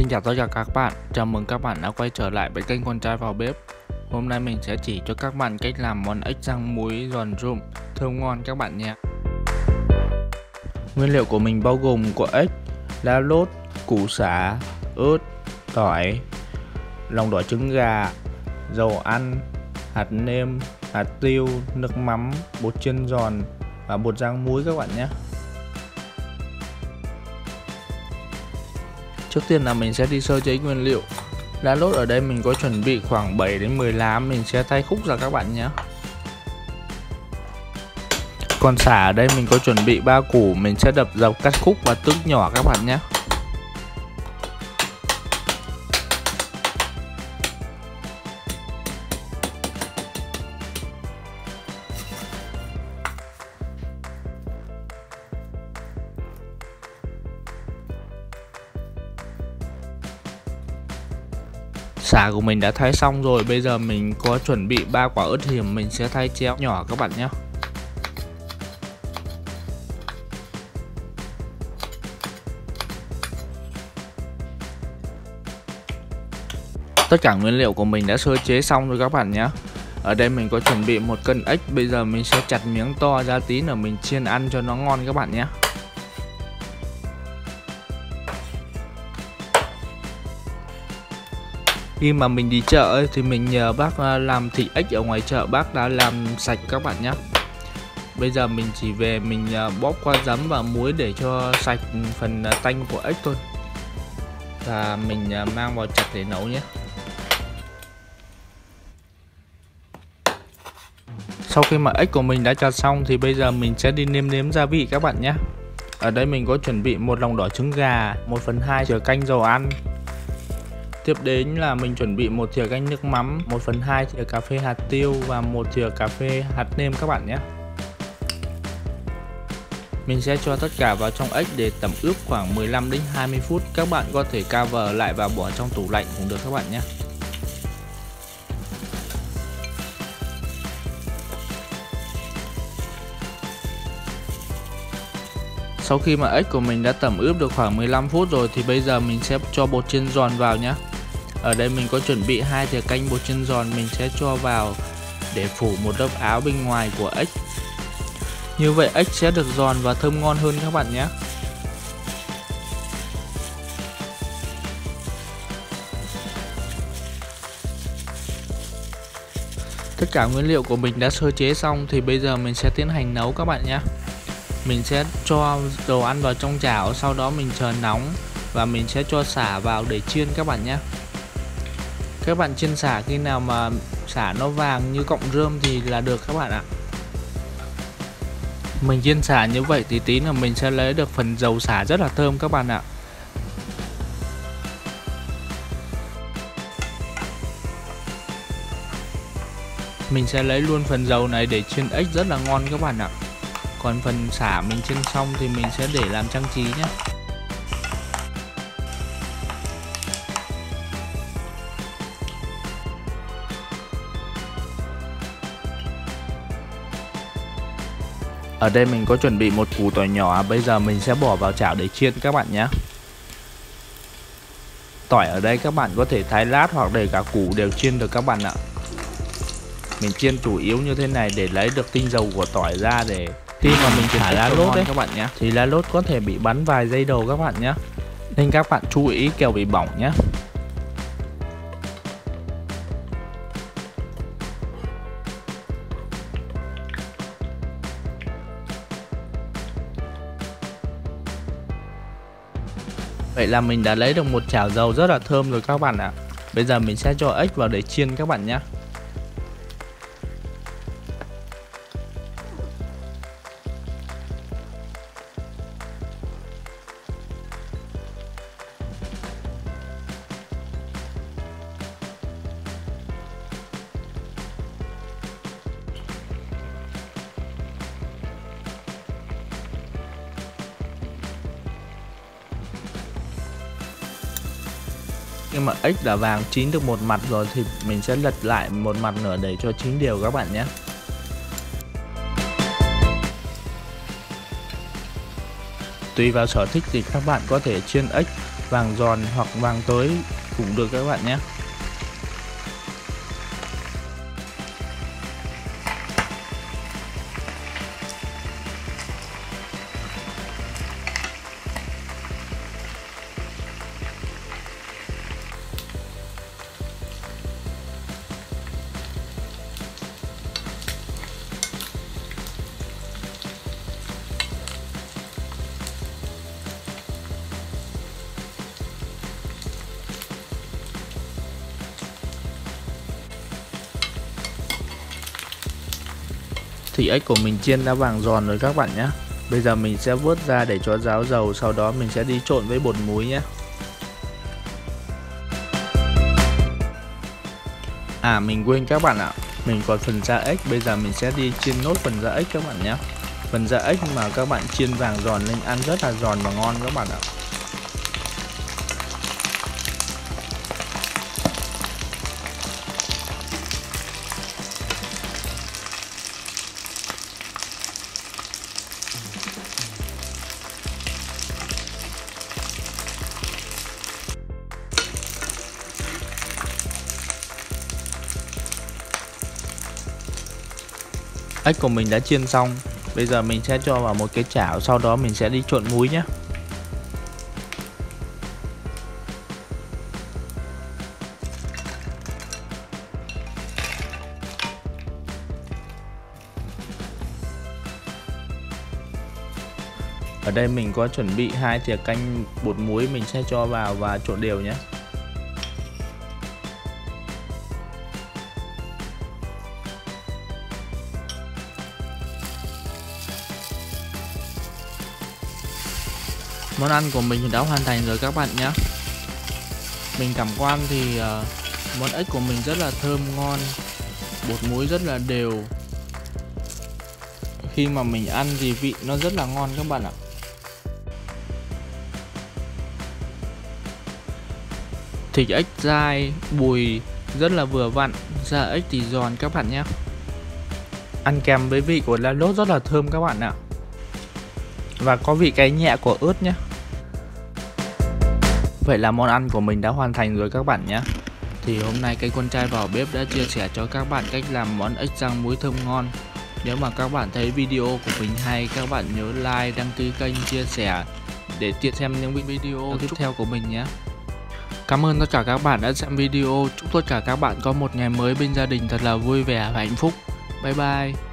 Xin chào tất cả các bạn, chào mừng các bạn đã quay trở lại với kênh Con trai vào bếp. Hôm nay mình sẽ chỉ cho các bạn cách làm món ếch rang muối giòn rụm, thơm ngon các bạn nhé. Nguyên liệu của mình bao gồm có ếch, lá lốt, củ sả, ớt, tỏi, lòng đỏ trứng gà, dầu ăn, hạt nêm, hạt tiêu, nước mắm, bột chiên giòn và bột rang muối các bạn nhé. Trước tiên là mình sẽ đi sơ chế nguyên liệu. Lá lốt ở đây mình có chuẩn bị khoảng 7 đến 10 lá, mình sẽ thay khúc ra các bạn nhé. Còn xả ở đây mình có chuẩn bị 3 củ, mình sẽ đập dọc cắt khúc và tước nhỏ các bạn nhé. Xả của mình đã thái xong rồi, Bây giờ mình có chuẩn bị ba quả ớt hiểm Mình sẽ thay chéo nhỏ các bạn nhé. Tất cả nguyên liệu của mình đã sơ chế xong rồi các bạn nhé. Ở đây mình có chuẩn bị một cân ếch, Bây giờ mình sẽ chặt miếng to ra tí nữa mình chiên ăn cho nó ngon các bạn nhé. Khi mà mình đi chợ ấy, thì mình nhờ bác à, làm thịt ếch ở ngoài chợ bác đã làm sạch các bạn nhé bây giờ mình chỉ về mình à, bóp qua giấm và muối để cho sạch phần à, tanh của ếch thôi. Và mình mang vào chặt để nấu nhé. Sau khi mà ếch của mình đã chặt xong thì bây giờ mình sẽ đi nêm nếm gia vị các bạn nhé. Ở đây mình có chuẩn bị một lòng đỏ trứng gà 1 phần 2 chừa canh dầu ăn. Tiếp đến là mình chuẩn bị một thìa canh nước mắm, 1 phần 2 thìa cà phê hạt tiêu và một thìa cà phê hạt nêm các bạn nhé. Mình sẽ cho tất cả vào trong ếch để tẩm ướp khoảng 15 đến 20 phút. Các bạn có thể cover lại và bỏ trong tủ lạnh cũng được các bạn nhé. Sau khi mà ếch của mình đã tẩm ướp được khoảng 15 phút rồi thì bây giờ mình sẽ cho bột chiên giòn vào nhé ở đây mình có chuẩn bị hai thìa canh bột chiên giòn, mình sẽ cho vào để phủ một lớp áo bên ngoài của ếch như vậy ếch sẽ được giòn và thơm ngon hơn các bạn nhé. Tất cả nguyên liệu của mình đã sơ chế xong thì bây giờ mình sẽ tiến hành nấu các bạn nhé. Mình sẽ cho đồ ăn vào trong chảo, sau đó mình chờ nóng và mình sẽ cho xả vào để chiên các bạn nhé. Các bạn chiên xả khi nào mà xả nó vàng như cọng rơm thì là được các bạn ạ. Mình chiên xả như vậy thì tí là mình sẽ lấy được phần dầu xả rất là thơm các bạn ạ. Mình sẽ lấy luôn phần dầu này để chiên ếch rất là ngon các bạn ạ còn phần xả mình chân xong thì mình sẽ để làm trang trí nhé. Ở đây mình có chuẩn bị một củ tỏi nhỏ. Bây giờ mình sẽ bỏ vào chảo để chiên các bạn nhé. Tỏi ở đây các bạn có thể thái lát hoặc để cả củ đều chiên được các bạn ạ. Mình chiên chủ yếu như thế này để lấy được tinh dầu của tỏi ra để khi mà mình thả lá lốt đấy các bạn nhé. Thì lá lốt có thể bị bắn vài giây đầu các bạn nhé. Nên các bạn chú ý kèo bị bỏng nhé. Vậy là mình đã lấy được một chảo dầu rất là thơm rồi các bạn ạ. Bây giờ mình sẽ cho ếch vào để chiên các bạn nhé nhưng mà x là vàng chín được một mặt rồi thì mình sẽ lật lại một mặt nữa để cho chín đều các bạn nhé. Tùy vào sở thích thì các bạn có thể chiên ếch vàng giòn hoặc vàng tới cũng được các bạn nhé. Thịt ếch của mình chiên đã vàng giòn rồi các bạn nhé. Bây giờ mình sẽ vớt ra để cho ráo dầu, Sau đó mình sẽ đi trộn với bột muối nhé. À mình quên các bạn ạ. Mình còn phần da ếch, Bây giờ mình sẽ đi chiên nốt phần da ếch các bạn nhé. Phần da ếch mà các bạn chiên vàng giòn lên ăn rất là giòn và ngon các bạn ạ. Ếch của mình đã chiên xong. Bây giờ mình sẽ cho vào một cái chảo, sau đó mình sẽ đi trộn muối nhé Ở đây mình có chuẩn bị hai thìa canh bột muối, mình sẽ cho vào và trộn đều nhé. Món ăn của mình thì đã hoàn thành rồi các bạn nhé. Mình cảm quan thì uh, món ếch của mình rất là thơm ngon bột muối rất là đều. Khi mà mình ăn thì vị nó rất là ngon các bạn ạ. Thịt ếch dai bùi rất là vừa vặn da ếch thì giòn các bạn nhé. Ăn kèm với vị của lá lốt rất là thơm các bạn ạ. Và có vị cay nhẹ của ớt nhé. Vậy là món ăn của mình đã hoàn thành rồi các bạn nhé. Thì hôm nay cây con trai vào bếp đã chia sẻ cho các bạn cách làm món ếch rang muối thơm ngon. Nếu mà các bạn thấy video của mình hay các bạn nhớ like, đăng ký kênh, chia sẻ Để tiện xem những video tiếp theo của mình nhé. Cảm ơn tất cả các bạn đã xem video. Chúc tất cả các bạn có một ngày mới bên gia đình thật là vui vẻ và hạnh phúc. Bye bye